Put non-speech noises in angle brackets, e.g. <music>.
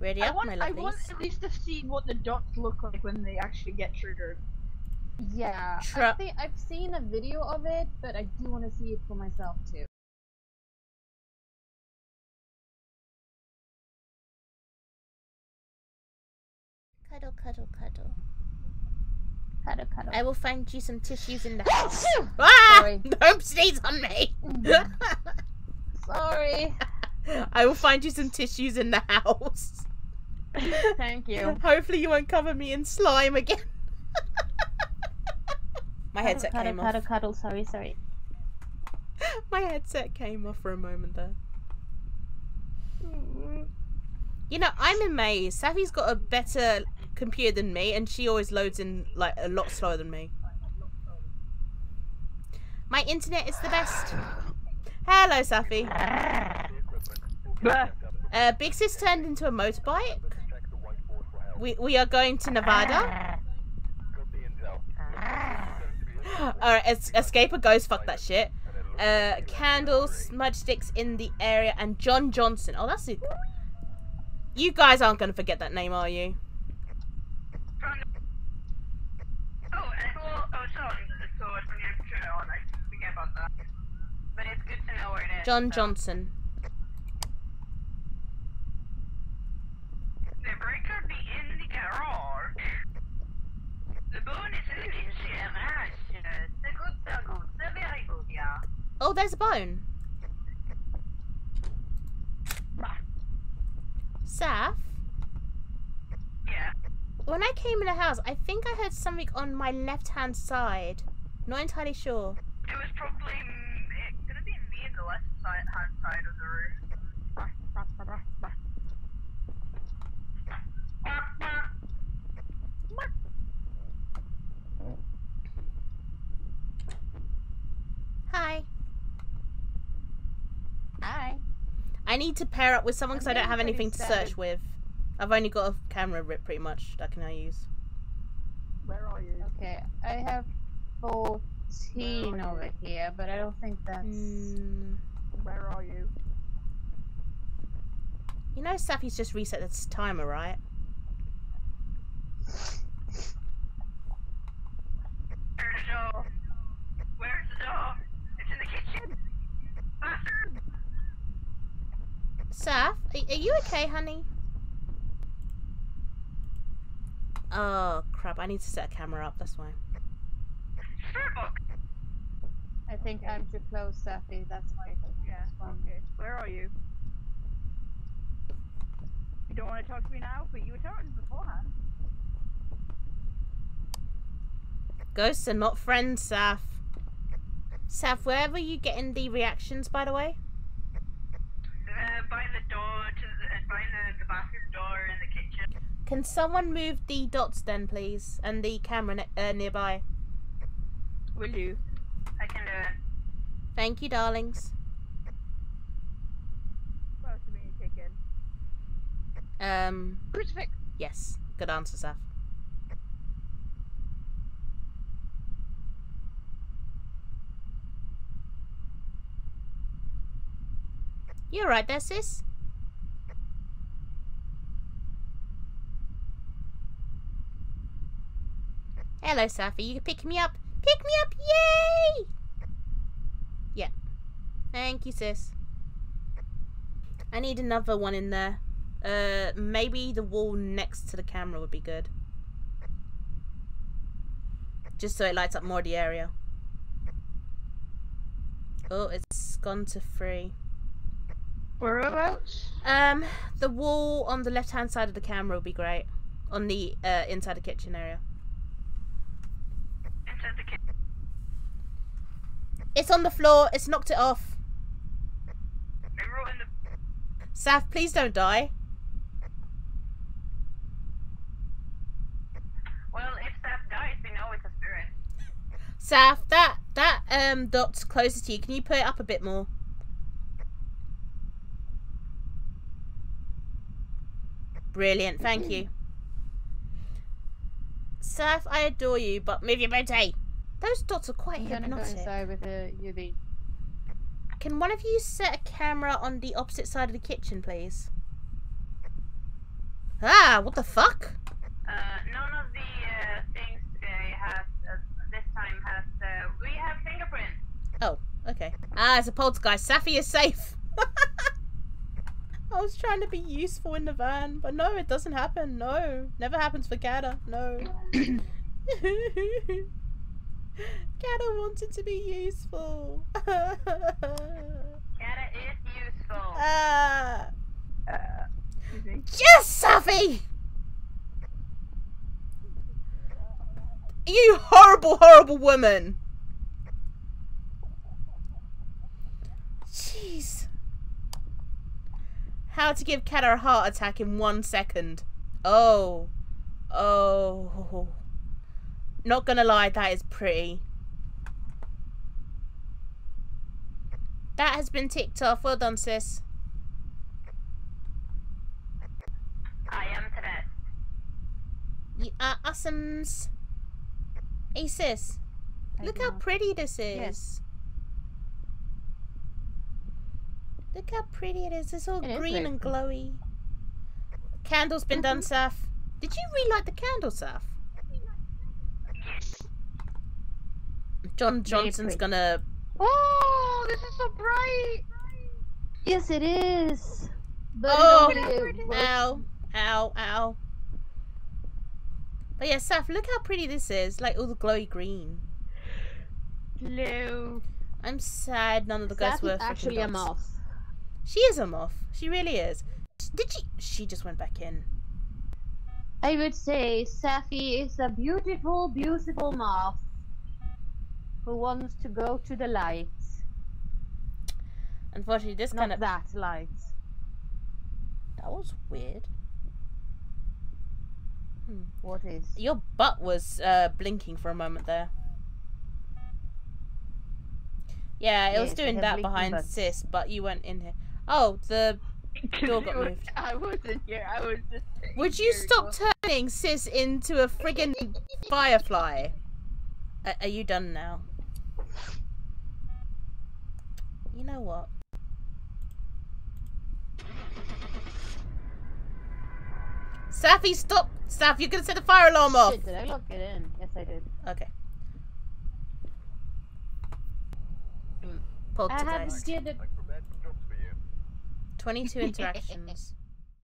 Ready I up, want, my I want at least to see what the dots look like when they actually get triggered. Yeah, I Tra- think I've seen a video of it, but I do want to see it for myself too. Cuddle, cuddle, cuddle. Cuddle, cuddle. I will find you some tissues in the house. <laughs> ah! Sorry. Don't sneeze on me! <laughs> Sorry. I will find you some tissues in the house. <laughs> Thank you. Hopefully you won't cover me in slime again. <laughs> My headset cuddle, came cuddle, off. cuddle. Sorry, sorry. <laughs> My headset came off for a moment there. You know, I'm amazed. Safi's got a better computer than me, and she always loads in like a lot slower than me. My internet is the best. Hello, Safi. Uh, Big Sis turned into a motorbike. We we are going to Nevada. Alright, es- escape a ghost. Fuck that shit. Uh, candles, smudge sticks in the area, and John Johnson. Oh, that's it. You guys aren't gonna forget that name, are you? Oh, and well, oh, sorry. So it's from your channel, and I forget about that. But it's good to know where it is. John so. Johnson. The the bone is the good, the good, the very good, yeah. Oh, there's a bone. Saf, Yeah. when I came in the house, I think I heard something on my left-hand side. Not entirely sure. It was probably. It could have been me in the left side, hand side of the room. Hi. Hi. I need to pair up with someone because I don't have anything to search with. I've only got a camera rip pretty much that I can now use. Where are you? Okay, I have 14 Where are over you? here, but I don't think that's. Mm, Where are you? you know Safi's just reset this timer, right? Where's the door? Where's the door? It's in the kitchen. Bathroom. Saf, are, are you okay, honey? Oh crap! I need to set a camera up. That's why. Starbuck. I think I'm too close, Safi. That's why. Yeah. Okay. Where are you? You don't want to talk to me now, but you were talking beforehand. Ghosts are not friends, Saf. Saf, wherever you getting the reactions, by the way? By the door to the, by the, the bathroom door in the kitchen. Can someone move the dots then, please, and the camera ne- uh, nearby? Will you? I can do it. Thank you, darlings. What else do we need to take in? Um, Crucifix. yes, good answer, Saf. You alright there, sis? Hello, Safi. You can pick me up. Pick me up! Yay! Yeah. Thank you, sis. I need another one in there. Uh, maybe the wall next to the camera would be good. Just so it lights up more the area. Oh, it's gone to free. Whereabouts? Um, the wall on the left-hand side of the camera will be great. On the uh, inside the kitchen area. Inside the kitchen. It's on the floor. It's knocked it off. I in the. Saf, please don't die. Well, if Steph dies, we know it's a spirit. Saf, that that um dot's closer to you. Can you put it up a bit more? Brilliant, thank you. Saf, I adore you, but move your booty. Those dots are quite I'm gonna go hypnotic. inside with the UV. Can one of you set a camera on the opposite side of the kitchen, please? Ah, what the fuck? Uh, none of the uh, things today has, uh, this time has, uh, we have fingerprints. Oh, okay. Ah, it's a poltergeist. Safi is safe. I was trying to be useful in the van, but no, it doesn't happen. No, never happens for Gada. No. <coughs> Gada wanted to be useful. <laughs> Kata is useful. ah. Uh. Yes, Safi! You horrible, horrible woman! How to give Kata a heart attack in one second. Oh. Oh. Not gonna lie, that is pretty. That has been ticked off. Well done, sis. I am today. You are awesomes. Hey sis, I look do how pretty this is. Yes. Look how pretty it is. It's all It is green and pretty. glowy. Candle's been done, mm-hmm. Saf. Did you relight the candle, Saf? John Johnson's gonna. Oh, this is so bright. Yes, it is. But Oh. it Ow, ow, ow. But yeah, Saf, look how pretty this is. Like all the glowy green. Hello. I'm sad none of the ghosts Saf were actually a dogs. She is a moth. She really is. Did she? She just went back in. I would say Safi is a beautiful, beautiful moth who wants to go to the light. Unfortunately, this Not kind of that light. that was weird. What is? Your butt was uh, blinking for a moment there. Yeah, it was Yes, I doing that behind butts. sis, but you went in here. Oh, the Door got You- moved. I wasn't here. I was just. would you stop go. turning sis into a friggin' firefly? A- are you done now? You know what? Safi, stop! Saf, you're gonna set the fire alarm off! Shit, did I lock it in? Yes, I did. Okay. Mm. I had Poltergeist. to get it. 22 interactions. <laughs>